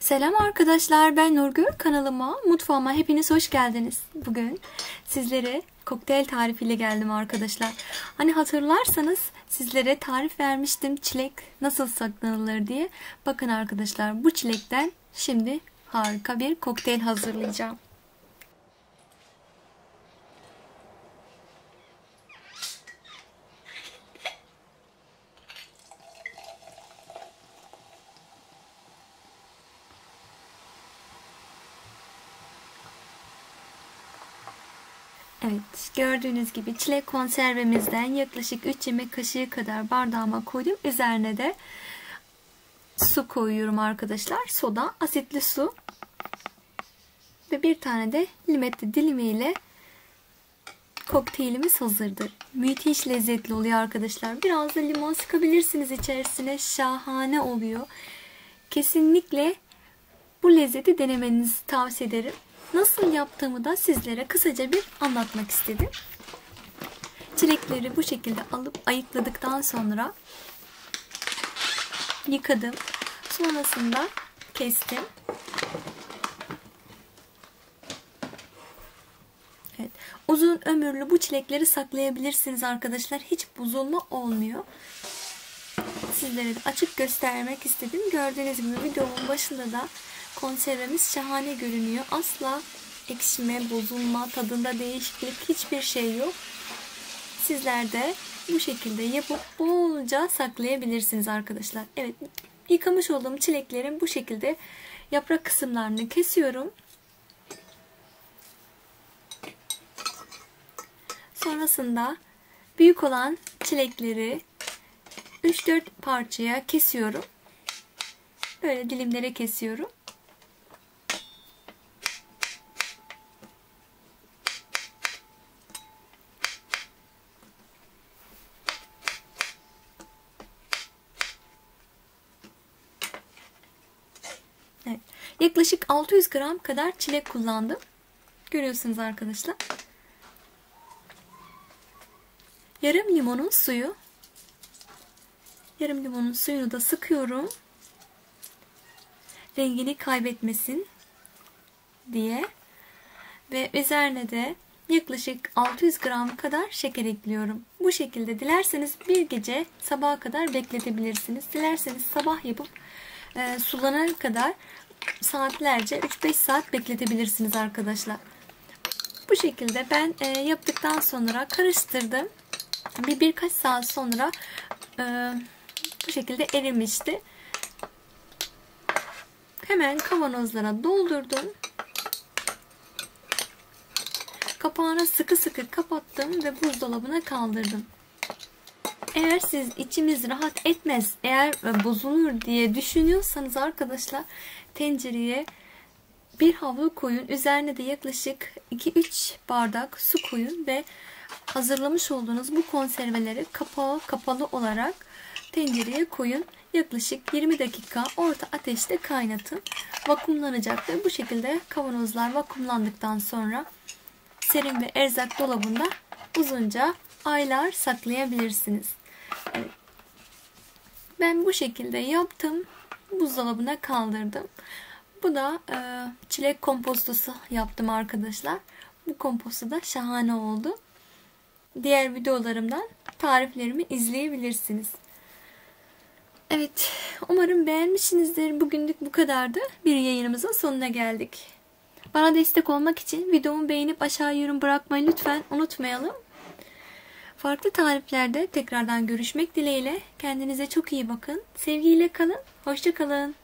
Selam arkadaşlar ben Nurgül kanalıma mutfağıma hepiniz hoş geldiniz. Bugün sizlere kokteyl tarifiyle geldim arkadaşlar. Hani hatırlarsanız sizlere tarif vermiştim çilek nasıl saklanılır diye. Bakın arkadaşlar bu çilekten şimdi harika bir kokteyl hazırlayacağım. Evet gördüğünüz gibi çilek konservemizden yaklaşık 3 yemek kaşığı kadar bardağıma koydum. Üzerine de su koyuyorum arkadaşlar. Soda, asitli su ve bir tane de limetli dilimiyle kokteylimiz hazırdır. Müthiş lezzetli oluyor arkadaşlar. Biraz da limon sıkabilirsiniz içerisine. Şahane oluyor. Kesinlikle bu lezzeti denemenizi tavsiye ederim. Nasıl yaptığımı da sizlere kısaca bir anlatmak istedim. Çilekleri bu şekilde alıp ayıkladıktan sonra yıkadım. Sonrasında kestim. Evet. Uzun ömürlü bu çilekleri saklayabilirsiniz arkadaşlar. Hiç bozulma olmuyor. Sizlere de açık göstermek istedim. Gördüğünüz gibi videomun başında da Konservemiz şahane görünüyor. Asla ekşime, bozulma, tadında değişiklik hiçbir şey yok. Sizler de bu şekilde yapıp bolca saklayabilirsiniz arkadaşlar. Evet yıkamış olduğum çileklerin bu şekilde yaprak kısımlarını kesiyorum. Sonrasında büyük olan çilekleri 3-4 parçaya kesiyorum. Böyle dilimlere kesiyorum. Evet. Yaklaşık 600 gram kadar çilek kullandım. Görüyorsunuz arkadaşlar. Yarım limonun suyu. Yarım limonun suyunu da sıkıyorum. Rengini kaybetmesin diye. Ve üzerine de yaklaşık 600 gram kadar şeker ekliyorum. Bu şekilde dilerseniz bir gece sabaha kadar bekletebilirsiniz. Dilerseniz sabah yapıp e, sulanana kadar saatlerce 3-5 saat bekletebilirsiniz arkadaşlar. Bu şekilde ben e, yaptıktan sonra karıştırdım. Bir birkaç saat sonra e, bu şekilde erimişti. Hemen kavanozlara doldurdum. Kapağını sıkı sıkı kapattım ve buzdolabına kaldırdım. Eğer siz içimiz rahat etmez, eğer bozulur diye düşünüyorsanız arkadaşlar tencereye bir havlu koyun. Üzerine de yaklaşık 2-3 bardak su koyun ve hazırlamış olduğunuz bu konserveleri kapağı kapalı olarak tencereye koyun. Yaklaşık 20 dakika orta ateşte kaynatın. Vakumlanacak ve bu şekilde kavanozlar vakumlandıktan sonra serin ve erzak dolabında uzunca aylar saklayabilirsiniz. Ben bu şekilde yaptım. Buzdolabına kaldırdım. Bu da e, çilek kompostosu yaptım arkadaşlar. Bu komposto da şahane oldu. Diğer videolarımdan tariflerimi izleyebilirsiniz. Evet, umarım beğenmişsinizdir. Bugünlük bu kadardı. Bir yayınımızın sonuna geldik. Bana destek olmak için videomu beğenip aşağı yorum bırakmayı lütfen unutmayalım. Farklı tariflerde tekrardan görüşmek dileğiyle. Kendinize çok iyi bakın. Sevgiyle kalın. Hoşçakalın.